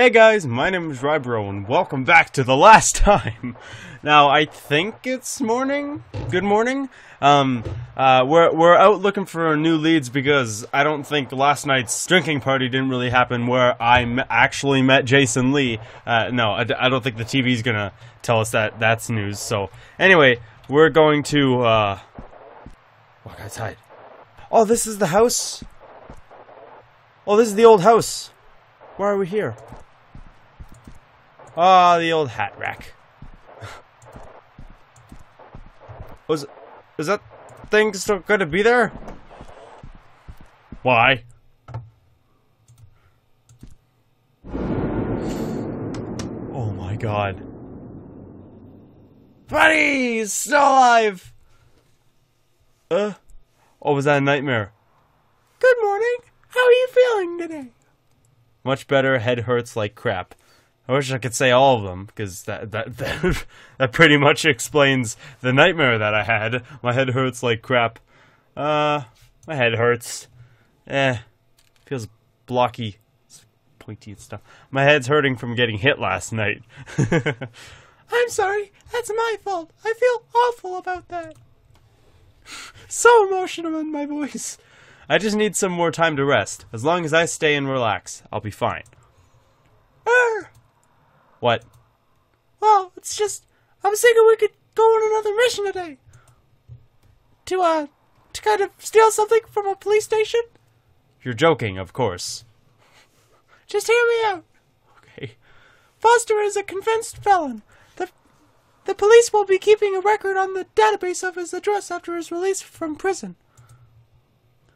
Hey guys, my name is Rybro and welcome back to the last time. Now I think it's morning. Good morning. Um, uh, we're we're out looking for new leads because I don't think last night's drinking party didn't really happen where I actually met Jason Lee. Uh, no, I, don't think the TV's gonna tell us that that's news. So anyway, we're going to uh, walk outside. Oh, this is the house. Oh, this is the old house. Why are we here? Ah, the old hat rack. Was is that thing still gonna be there? Why? Oh my god. Buddy, he's still alive! Uh, oh, was that a nightmare? Good morning. How are you feeling today? Much better. Head hurts like crap. I wish I could say all of them because that that that, that pretty much explains the nightmare that I had. My head hurts like crap. Uh, my head hurts. Eh, feels blocky, it's pointy and stuff. My head's hurting from getting hit last night. I'm sorry. That's my fault. I feel awful about that. So emotional in my voice. I just need some more time to rest. As long as I stay and relax, I'll be fine. Err. What? Well, it's just I'm thinking we could go on another mission today. To uh to kind of steal something from a police station? You're joking, of course. Just hear me out. Okay. Foster is a convinced felon. The the police will be keeping a record on the database of his address after his release from prison.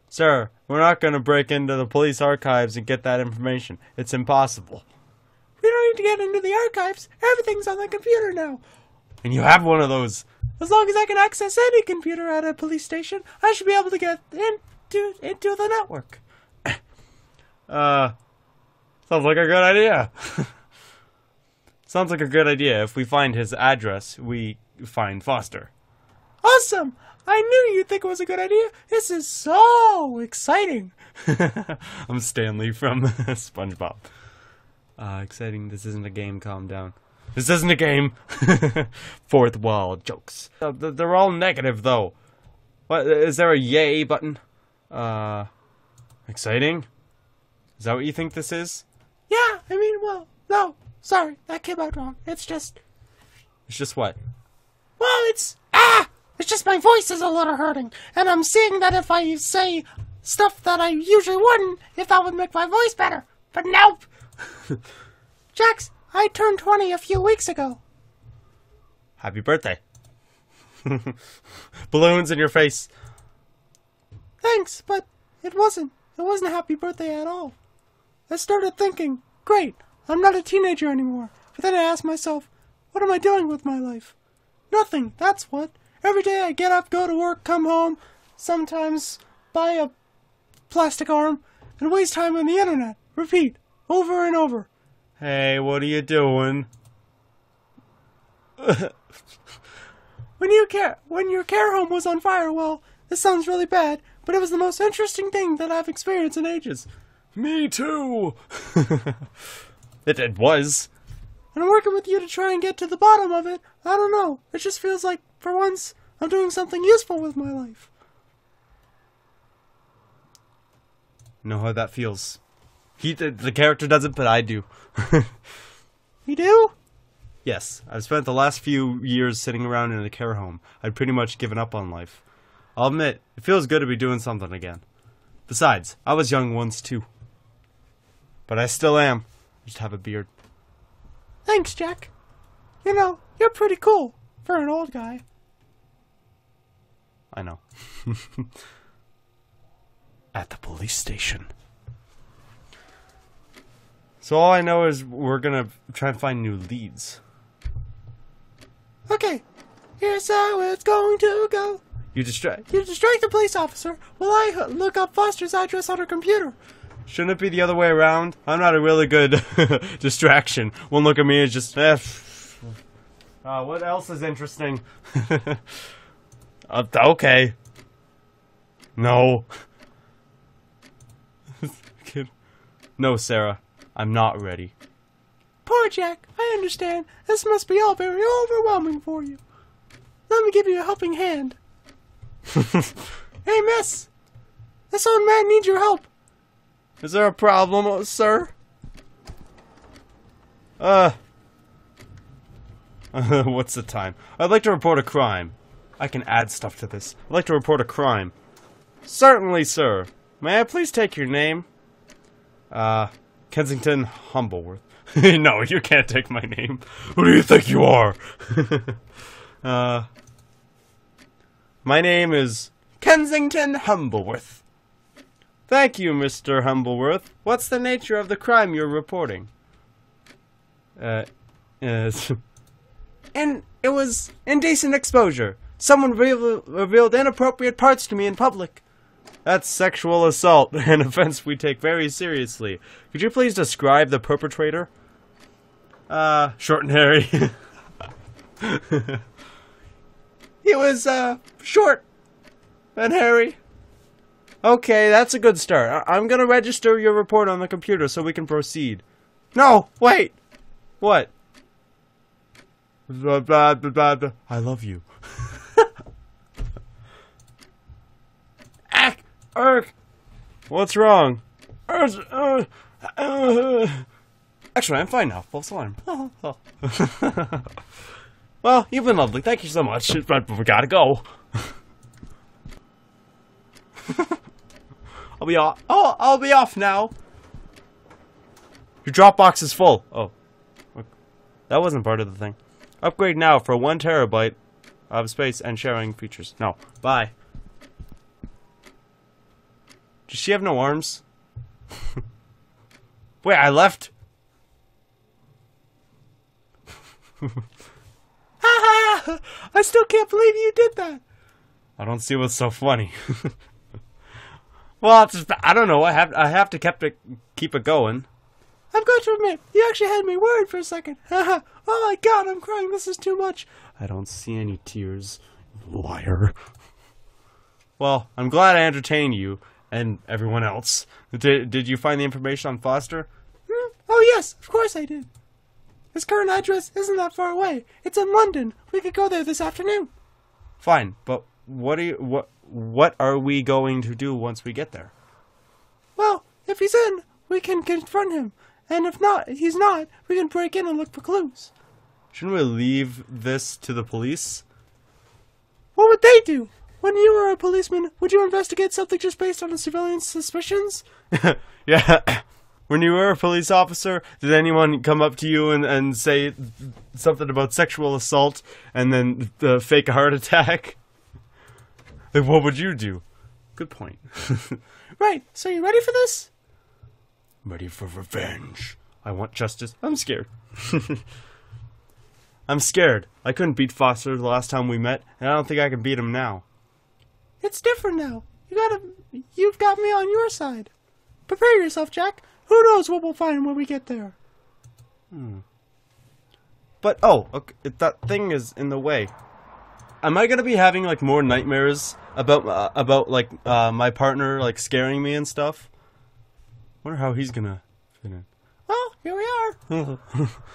Sir, we're not going to break into the police archives and get that information. It's impossible. Need to get into the archives. Everything's on the computer now. And you have one of those. As long as I can access any computer at a police station, I should be able to get into into the network. uh, sounds like a good idea. sounds like a good idea. If we find his address, we find Foster. Awesome! I knew you'd think it was a good idea. This is so exciting. I'm Stanley from SpongeBob. Uh, exciting. This isn't a game. Calm down. This isn't a game. Fourth wall jokes. Uh, they're all negative, though. What is there a yay button? Uh, exciting. Is that what you think this is? Yeah. I mean, well, no. Sorry, that came out wrong. It's just. It's just what? Well, it's ah. It's just my voice is a little hurting, and I'm seeing that if I say stuff that I usually wouldn't, if that would make my voice better. But nope. Jax, I turned 20 a few weeks ago. Happy birthday. Balloons in your face. Thanks, but it wasn't. It wasn't a happy birthday at all. I started thinking, great, I'm not a teenager anymore. But then I asked myself, what am I doing with my life? Nothing, that's what. Every day I get up, go to work, come home, sometimes buy a plastic arm, and waste time on the internet. Repeat, over and over. Hey, what are you doing? when you care when your care home was on fire, well, this sounds really bad, but it was the most interesting thing that I've experienced in ages. Me too. it, it was. And I'm working with you to try and get to the bottom of it. I don't know. It just feels like, for once, I'm doing something useful with my life. Know how that feels. He, the, the character doesn't, but I do. you do? Yes, I've spent the last few years sitting around in a care home. I'd pretty much given up on life. I'll admit, it feels good to be doing something again. Besides, I was young once too. But I still am. I just have a beard. Thanks, Jack. You know, you're pretty cool for an old guy. I know. At the police station. So all I know is we're gonna try and find new leads. Okay, here's how it's going to go. You distract. You distract the police officer while I look up Foster's address on her computer. Shouldn't it be the other way around? I'm not a really good distraction. One look at me is just. Eh. Uh, what else is interesting? uh, okay. No. Kid. No, Sarah. I'm not ready. Poor Jack, I understand. This must be all very overwhelming for you. Let me give you a helping hand. hey, miss! This old man needs your help. Is there a problem, sir? Uh. What's the time? I'd like to report a crime. I can add stuff to this. I'd like to report a crime. Certainly, sir. May I please take your name? Uh, Kensington Humbleworth. no, you can't take my name. Who do you think you are? uh, my name is Kensington Humbleworth. Thank you, Mr. Humbleworth. What's the nature of the crime you're reporting? Uh, yes. and it was indecent exposure. Someone revealed, revealed inappropriate parts to me in public. That's sexual assault, an offense we take very seriously. Could you please describe the perpetrator? Uh, short and hairy. he was, uh, short and hairy. Okay, that's a good start. I- am gonna register your report on the computer so we can proceed. No, wait! What? Blah, blah, blah. I love you. Erk! What's wrong? Uh, uh, actually, I'm fine now. False alarm. well, you've been lovely. Thank you so much. But we gotta go. I'll be off. Oh, I'll be off now. Your Dropbox is full. Oh. That wasn't part of the thing. Upgrade now for one terabyte of space and sharing features. No. Bye. Does she have no arms? Wait, I left. I still can't believe you did that. I don't see what's so funny. well, I don't know. I have I have to keep it keep it going. I've got to admit, you actually had me worried for a second. oh my god, I'm crying. This is too much. I don't see any tears, liar. Well, I'm glad I entertained you and everyone else. Did, did you find the information on Foster? Mm, oh, yes, of course I did. His current address isn't that far away. It's in London. We could go there this afternoon. Fine, but what are you, what what are we going to do once we get there? Well, if he's in, we can confront him. And if not, he's not, we can break in and look for clues. Shouldn't we leave this to the police? What would they do? When you were a policeman, would you investigate something just based on a civilian's suspicions? yeah. When you were a police officer, did anyone come up to you and, and say something about sexual assault and then the fake heart attack? Like, what would you do? Good point. right, so you ready for this? ready for revenge. I want justice. I'm scared. I'm scared. I couldn't beat Foster the last time we met, and I don't think I can beat him now. It's different now. You gotta. You've got me on your side. Prepare yourself, Jack. Who knows what we'll find when we get there? Hmm. But oh, okay, that thing is in the way. Am I gonna be having like more nightmares about uh, about like uh, my partner like scaring me and stuff? Wonder how he's gonna fit in. Well, here we are.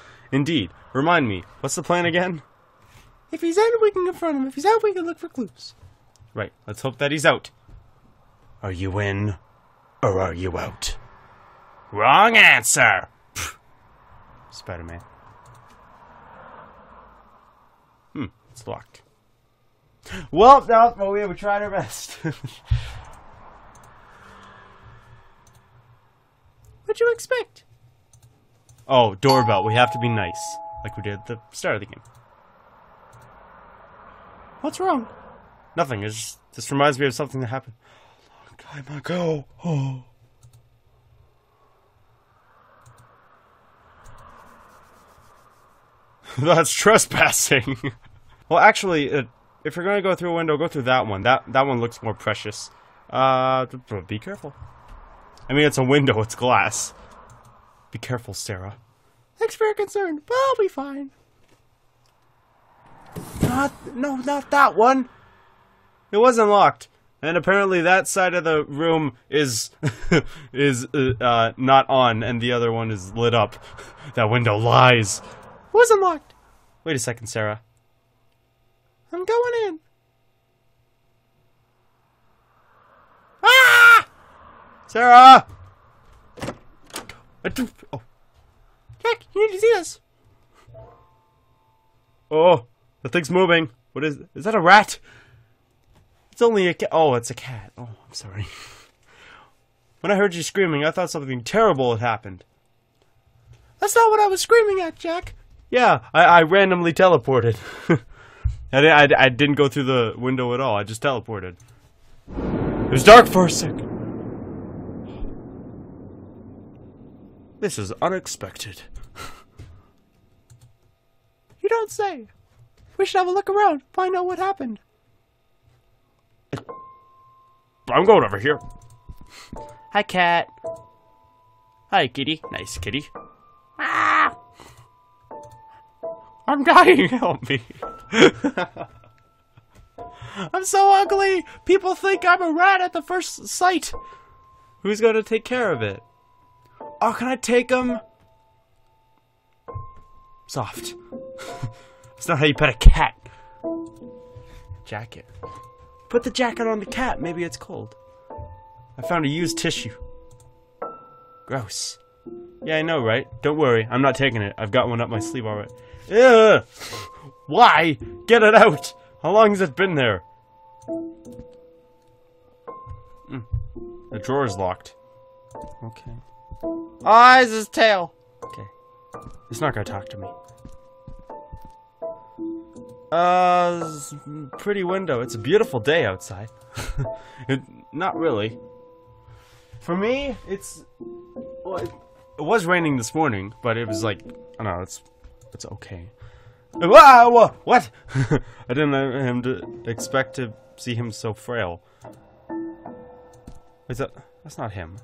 Indeed. Remind me, what's the plan again? If he's in, we can confront him. If he's out, we can look for clues. Right. Let's hope that he's out. Are you in, or are you out? Wrong answer. Spider Man. Hmm. It's locked. Well, no, but we, we tried our best. What'd you expect? Oh, doorbell. We have to be nice, like we did at the start of the game. What's wrong? Nothing. It's just, this reminds me of something that happened a long time ago. Oh. That's trespassing. well, actually, uh, if you're gonna go through a window, go through that one. That that one looks more precious. Uh, be careful. I mean, it's a window, it's glass. Be careful, Sarah. Thanks for your concern, I'll be fine. Not, no, not that one. It wasn't locked. And apparently that side of the room is is uh, uh, not on, and the other one is lit up. that window lies. was unlocked. Wait a second, Sarah. I'm going in. Ah! Sarah! Oh. Jack, you need to see this. Oh, the thing's moving. What is? Is that a rat? It's only a cat. Oh, it's a cat. Oh, I'm sorry. When I heard you screaming, I thought something terrible had happened. That's not what I was screaming at, Jack. Yeah, I, I randomly teleported. I, I, I didn't go through the window at all. I just teleported. It was dark for a second. This is unexpected. You don't say. We should have a look around, find out what happened. I'm going over here. Hi, cat. Hi, kitty. Nice kitty. Ah! I'm dying. Help me. I'm so ugly. People think I'm a rat at the first sight. Who's going to take care of it? Oh, can I take him? Soft. That's not how you pet a cat. Jacket. Put the jacket on the cat. Maybe it's cold. I found a used tissue. Gross. Yeah, I know, right? Don't worry. I'm not taking it. I've got one up my sleeve already. Ugh! Why? Get it out! How long has it been there? Mm. The drawer's locked. Okay. Eyes his tail. Okay. It's not gonna talk to me. Uh, pretty window. It's a beautiful day outside. it, not really. For me, it's. Well, it, it was raining this morning, but it was like I don't know. It's it's okay. Wow! wha- What? I didn't him to expect to see him so frail. Is that? That's not him.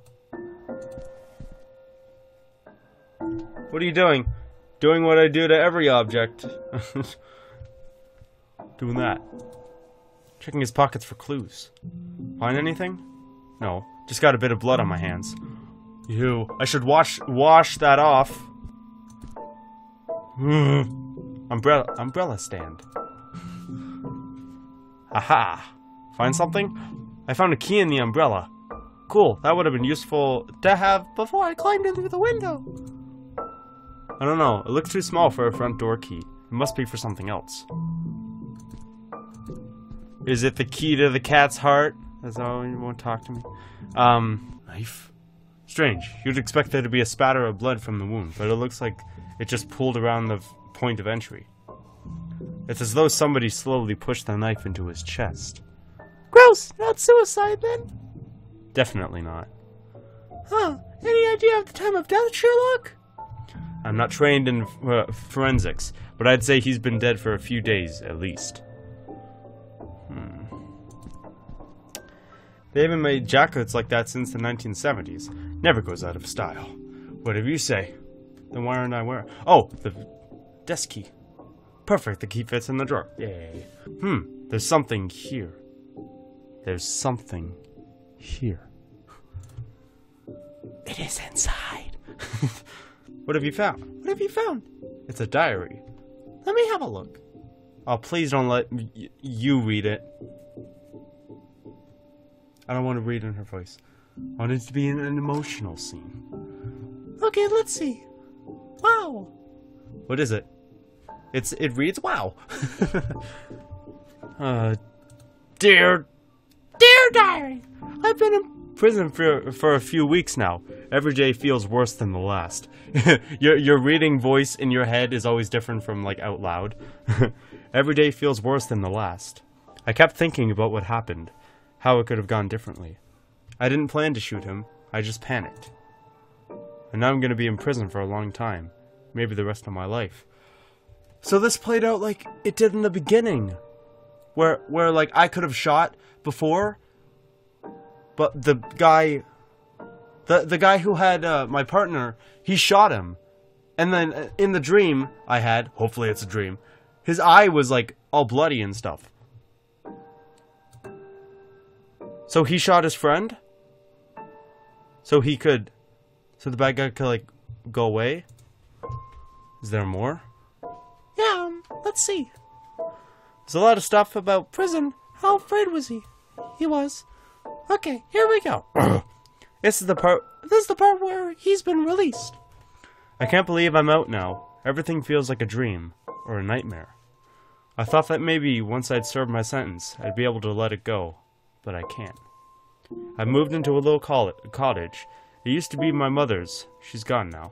What are you doing? Doing what I do to every object. Doing that. Checking his pockets for clues. Find anything? No. Just got a bit of blood on my hands. Ew. I should wash wash that off. umbrella umbrella stand. Aha. Find something? I found a key in the umbrella. Cool. That would have been useful to have before I climbed in through the window. I don't know. It looks too small for a front door key. It must be for something else. Is it the key to the cat's heart? That's all you won't talk to me. Um, knife. Strange. You'd expect there to be a spatter of blood from the wound, but it looks like it just pulled around the point of entry. It's as though somebody slowly pushed the knife into his chest. Gross. Not suicide then. Definitely not. Huh. Any idea of the time of death, Sherlock? I'm not trained in uh, forensics, but I'd say he's been dead for a few days at least. They haven't made jackets like that since the 1970s. Never goes out of style. Whatever you say. Then why aren't I wearing? Oh, the desk key. Perfect. The key fits in the drawer. Yay. Hmm. There's something here. There's something here. It is inside. What have you found? What have you found? It's a diary. Let me have a look. Oh, please don't let y- you read it. I don't want to read in her voice. I want it to be an, an emotional scene. Okay, let's see. Wow. What is it? It's it reads wow. uh, dear Dear diary, I've been in prison for for a few weeks now. Every day feels worse than the last. your your reading voice in your head is always different from like out loud. Every day feels worse than the last. I kept thinking about what happened, how it could have gone differently. I didn't plan to shoot him. I just panicked. And now I'm to be in prison for a long time, maybe the rest of my life. So this played out like it did in the beginning, where where like I could have shot before but the guy the the guy who had uh, my partner he shot him and then uh, in the dream i had hopefully it's a dream his eye was like all bloody and stuff So he shot his friend? So he could. So the bad guy could, like, go away? Is there more? Yeah, um, let's see. There's a lot of stuff about. Prison. How afraid was he? He was. Okay, here we go. This is the part. This is the part where he's been released. I can't believe I'm out now. Everything feels like a dream. Or a nightmare. I thought that maybe once I'd served my sentence, I'd be able to let it go. But I can't. I moved into a little coll- cottage. It used to be my mother's. She's gone now.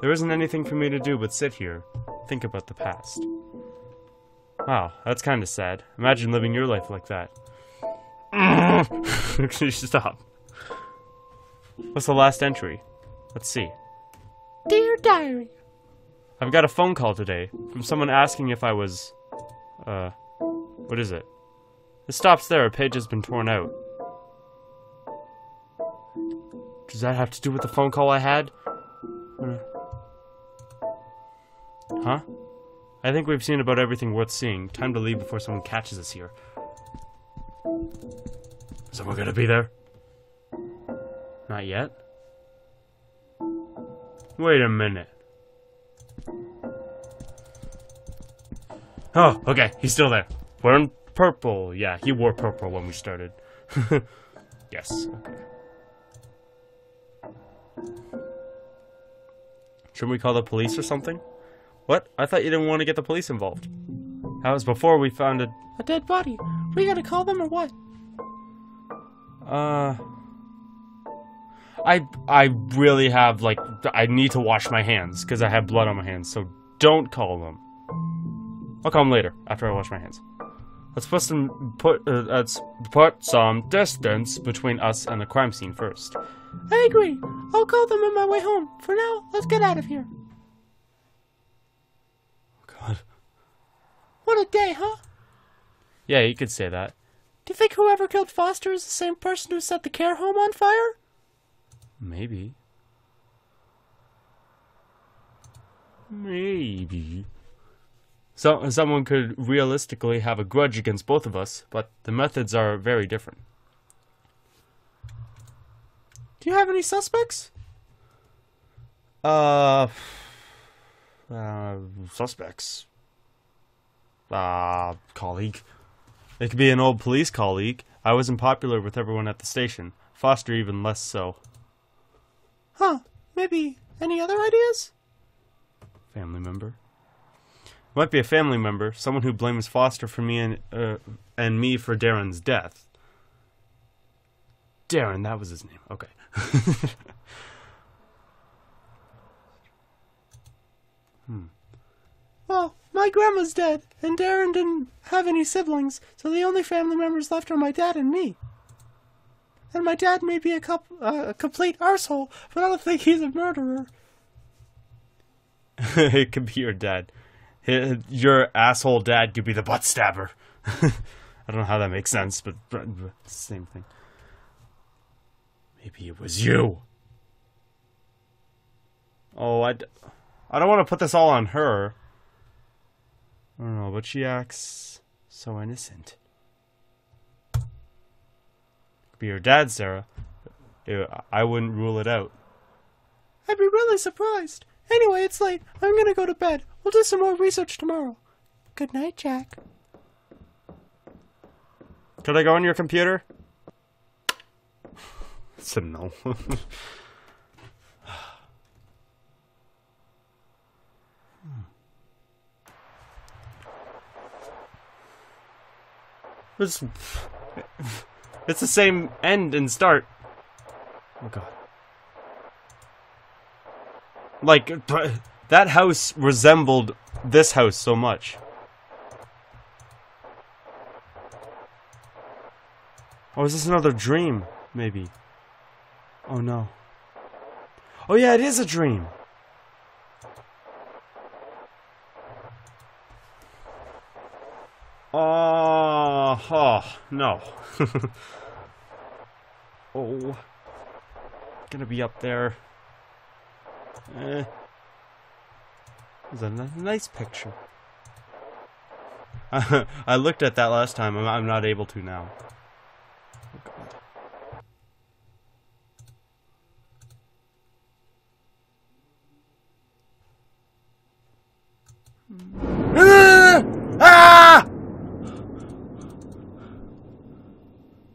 There isn't anything for me to do but sit here, think about the past. Wow, that's kind of sad. Imagine living your life like that. Stop. What's the last entry? Let's see. Dear diary. I've got a phone call today from someone asking if I was. Uh. What is it? It stops there. A page has been torn out. Does that have to do with the phone call I had? Uh, Huh? I think we've seen about everything worth seeing. Time to leave before someone catches us here. Someone gonna be there? Not yet? Wait a minute. Oh, okay, he's still there. Wearing purple. Yeah, he wore purple when we started. yes, okay. Shouldn't we call the police or something? What? I thought you didn't want to get the police involved. That was before we found a. A dead body. We gotta call them or what? Uh. I I really have like I need to wash my hands because I have blood on my hands. So don't call them. I'll call them later after I wash my hands. Let's put some put uh, let's put some distance between us and the crime scene first. I agree. I'll call them on my way home. For now, let's get out of here. Oh god. What a day, huh? Yeah, you could say that. Do you think whoever killed Foster is the same person who set the care home on fire? Maybe. Maybe. So someone could realistically have a grudge against both of us, but the methods are very different. Do you have any suspects? Uh, uh suspects. Uh, colleague. It could be an old police colleague. I wasn't popular with everyone at the station. Foster even less so. Huh. Maybe any other ideas? Family member. Might be a family member, someone who blames Foster for me and uh, and me for Darren's death. Darren, that was his name. Okay. Well, my grandma's dead, and Darren didn't have any siblings, so the only family members left are my dad and me. And my dad may be a, cup, uh, a complete arsehole, but I don't think he's a murderer. it could be your dad. Your asshole dad could be the butt stabber. I don't know how that makes sense, but, but, but same thing. Maybe it was you. Oh, I, d- I don't want to put this all on her. I don't know, but she acts so innocent. Could be your dad, Sarah. I wouldn't rule it out. I'd be really surprised. Anyway, it's late. I'm gonna go to bed. We'll do some more research tomorrow. Good night, Jack. Could I go on your computer? It's a no. it's, it's the same end and start. Oh god. Like, that house resembled this house so much. Oh, is this another dream? Maybe. Oh no. Oh yeah, it is a dream. Oh, oh no. oh. Gonna be up there. Eh. It's a nice picture. I looked at that last time. I'm, I'm not able to now. Oh, hmm. ah!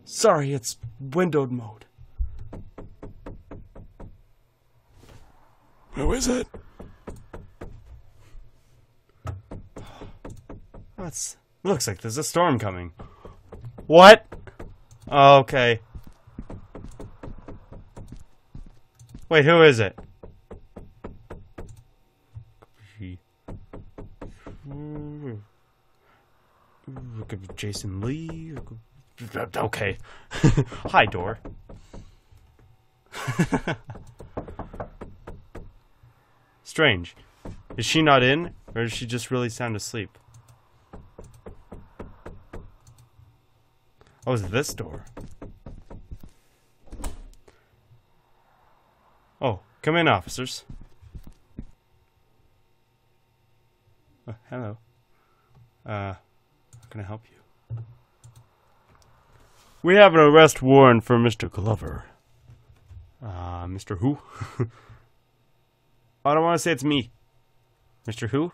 Sorry, it's windowed mode. Who is it? That's looks like there's a storm coming. What? Okay. Wait, who is it? It could be Jason Lee. Okay. Hi, door. Strange. Is she not in, or is she just really sound asleep? Oh, is it this door? Oh, come in, officers. Uh, hello. Uh, how can I help you? We have an arrest warrant for Mr. Glover. Uh, Mr. Who? I don't want to say it's me. Mr. Who?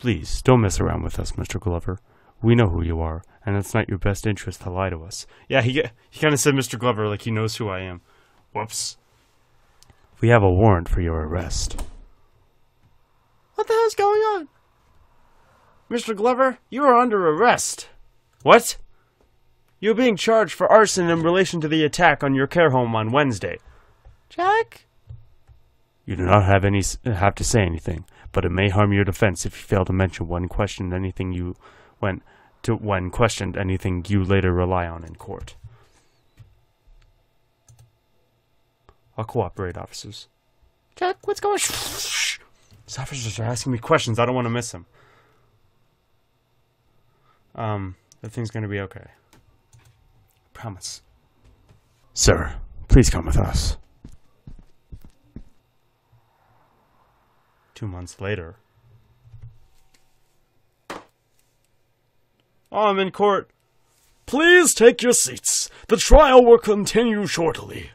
Please, don't mess around with us, Mr. Glover. We know who you are, and it's not your best interest to lie to us. Yeah, he he kind of said Mr. Glover like he knows who I am. Whoops. We have a warrant for your arrest. What the hell's going on? Mr. Glover, you are under arrest. What? You're being charged for arson in relation to the attack on your care home on Wednesday. Jack? You do not have any have to say anything, but it may harm your defense if you fail to mention when questioned anything you went to when questioned anything you later rely on in court. I'll cooperate, officers. Jack, what's going on? These officers are asking me questions. I don't want to miss them. Um, everything's gonna be okay. I Promise. Sir, please come with us. Two months later. Oh, I'm in court. Please take your seats. The trial will continue shortly.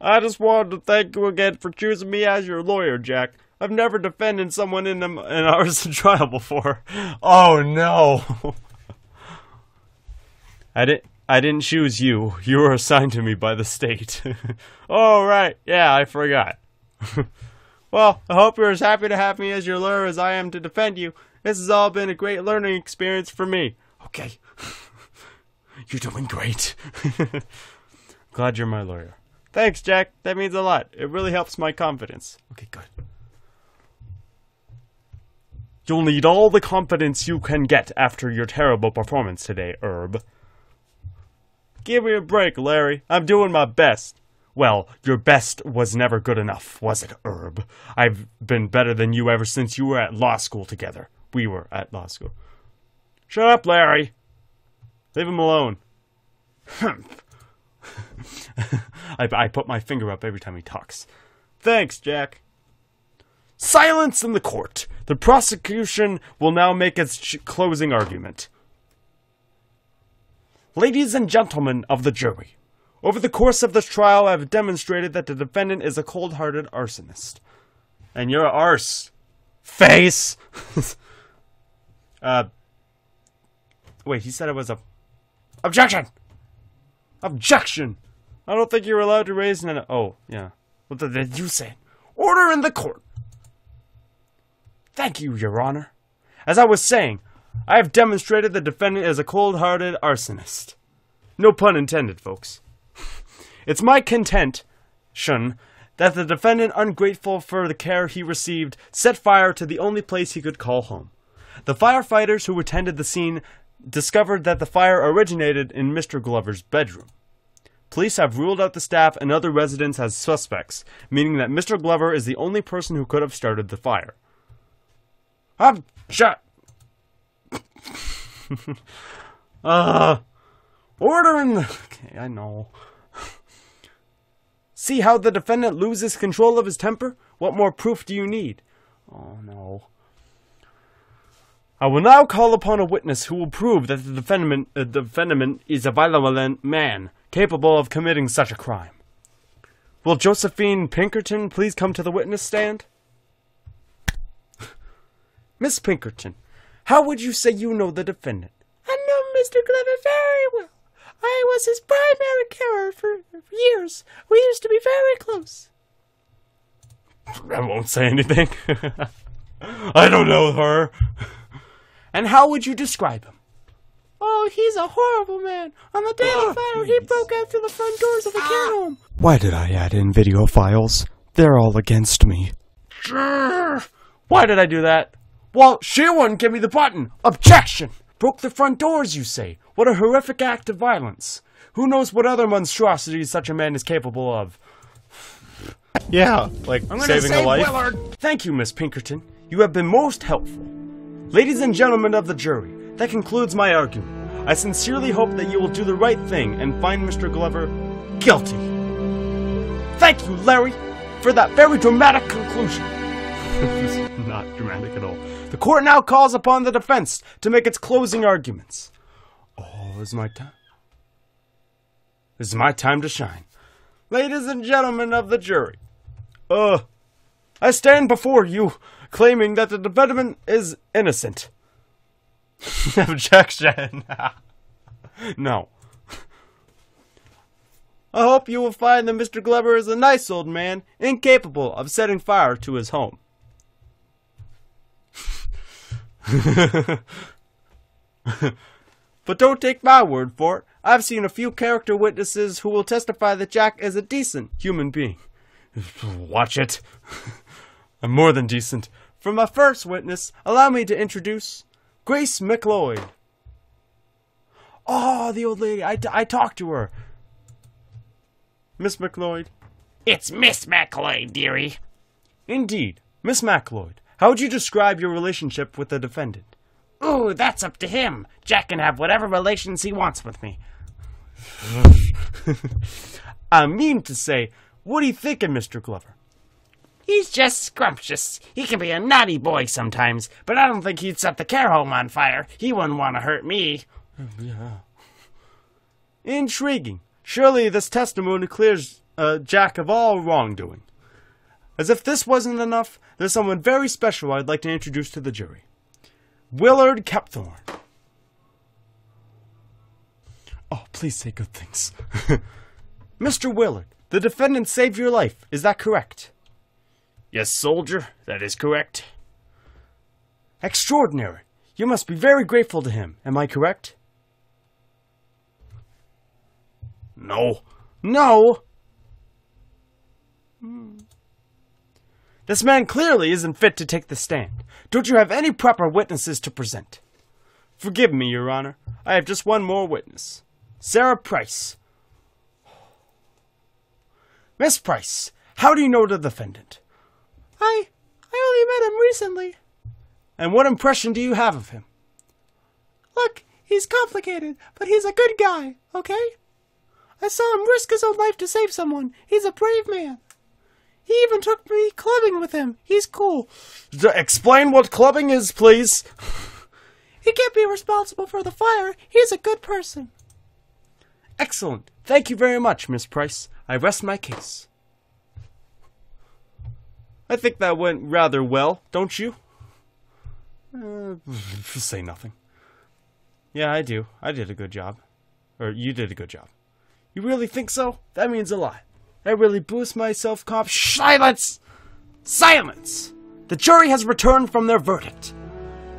I just wanted to thank you again for choosing me as your lawyer, Jack. I've never defended someone in an arson trial before. Oh no. I didn't I didn't choose you. You were assigned to me by the state. oh right. Yeah, I forgot. well, I hope you're as happy to have me as your lawyer as I am to defend you. This has all been a great learning experience for me. Okay. you're doing great. Glad you're my lawyer. Thanks, Jack. That means a lot. It really helps my confidence. Okay, good. You'll need all the confidence you can get after your terrible performance today, Herb. Give me a break, Larry. I'm doing my best. Well, your best was never good enough, was it, Herb? I've been better than you ever since you were at law school together. We were at law school. Shut up, Larry. Leave him alone. I, I put my finger up every time he talks. Thanks, Jack. Silence in the court. The prosecution will now make its closing argument. Ladies and gentlemen of the jury, over the course of this trial, I have demonstrated that the defendant is a cold hearted arsonist. And you're a arse. Face! uh. Wait, he said it was a. Objection! Objection! I don't think you're allowed to raise an. Oh, yeah. What did you say? Order in the court! Thank you, Your Honor. As I was saying, I have demonstrated the defendant is a cold hearted arsonist. No pun intended, folks. It's my content, Shun, that the defendant, ungrateful for the care he received, set fire to the only place he could call home. The firefighters who attended the scene discovered that the fire originated in Mr. Glover's bedroom. Police have ruled out the staff and other residents as suspects, meaning that Mr. Glover is the only person who could have started the fire. I'm shut. uh, order in the. Okay, I know. See how the defendant loses control of his temper? What more proof do you need? Oh no. I will now call upon a witness who will prove that the defendant, uh, defendant is a violent man capable of committing such a crime. Will Josephine Pinkerton please come to the witness stand? Miss Pinkerton, how would you say you know the defendant? I know Mr. Glover very well. I was his primary carer for years. We used to be very close. I won't say anything. I don't know her. And how would you describe him? Oh, he's a horrible man. On the day of the ah, fire, he broke out through the front doors of the ah. care home. Why did I add in video files? They're all against me. Why did I do that? Well, she wouldn't give me the button. Objection! Broke the front doors, you say? What a horrific act of violence. Who knows what other monstrosities such a man is capable of? Yeah, like I'm gonna save Willard. Thank you, Miss Pinkerton. You have been most helpful. Ladies and gentlemen of the jury, that concludes my argument. I sincerely hope that you will do the right thing and find Mr. Glover guilty. Thank you, Larry, for that very dramatic conclusion. Not dramatic at all. The court now calls upon the defense to make its closing arguments. Oh, is my time. This is my time to shine. Ladies and gentlemen of the jury, uh, I stand before you claiming that the defendant is innocent. Objection. no. I hope you will find that Mr. Glover is a nice old man, incapable of setting fire to his home. but don't take my word for it. I've seen a few character witnesses who will testify that Jack is a decent human being. Watch it. I'm more than decent. For my first witness, allow me to introduce Grace McLeod. Oh, the old lady. I, I talked to her. Miss McLeod. It's Miss McLeod, dearie. Indeed. Miss McLeod, how would you describe your relationship with the defendant? Ooh, that's up to him. Jack can have whatever relations he wants with me. I mean to say, what are you thinking, Mr. Glover? He's just scrumptious. He can be a naughty boy sometimes, but I don't think he'd set the care home on fire. He wouldn't want to hurt me. Yeah. Intriguing. Surely this testimony clears uh, Jack of all wrongdoing. As if this wasn't enough, there's someone very special I'd like to introduce to the jury. Willard Kepthorne. Oh, please say good things. Mr. Willard, the defendant saved your life. Is that correct? Yes, soldier, that is correct. Extraordinary. You must be very grateful to him. Am I correct? No. No. This man clearly isn't fit to take the stand. Don't you have any proper witnesses to present? Forgive me, Your Honor. I have just one more witness. Sarah Price. Miss Price, how do you know the defendant? I I only met him recently. And what impression do you have of him? Look, he's complicated, but he's a good guy, okay? I saw him risk his own life to save someone. He's a brave man. He even took me clubbing with him. He's cool. D- explain what clubbing is, please. He can't be responsible for the fire. He's a good person. Excellent. Thank you very much, Miss Price. I rest my case. I think that went rather well, don't you? Uh, say nothing. Yeah, I do. I did a good job. Or you did a good job. You really think so? That means a lot. That really boosts my self. Silence! Silence! The jury has returned from their verdict.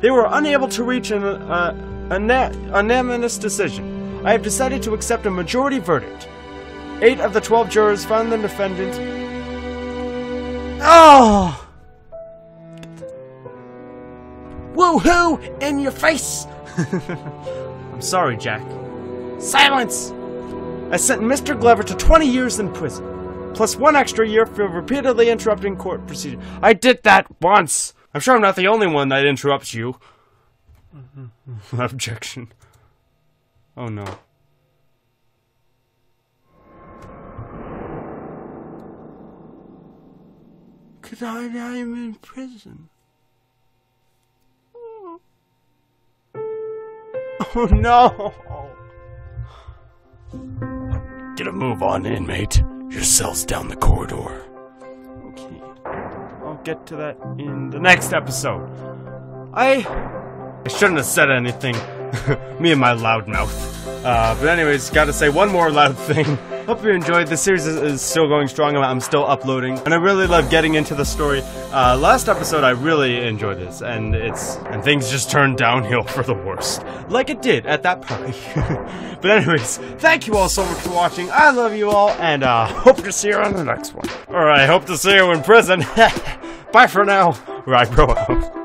They were unable to reach an uh, unanimous decision. I have decided to accept a majority verdict. Eight of the twelve jurors found the defendant. Oh! Woohoo! In your face! I'm sorry, Jack. Silence! I sent Mr. Glover to 20 years in prison, plus one extra year for repeatedly interrupting court procedure. I did that once! I'm sure I'm not the only one that interrupts you. Objection. Oh no. Cause I, I'm in prison. Oh no! Get a move on, inmate. Your cell's down the corridor. Okay. I'll get to that in the next episode. I I shouldn't have said anything. Me and my loud mouth. Uh, but anyways, gotta say one more loud thing. Hope you enjoyed. The series is, is still going strong. I'm still uploading, and I really love getting into the story. Uh, last episode, I really enjoyed this, and it's and things just turned downhill for the worst, like it did at that party. but anyways, thank you all so much for watching. I love you all, and uh, hope to see you on the next one. Or I hope to see you in prison. Bye for now. Right, bro.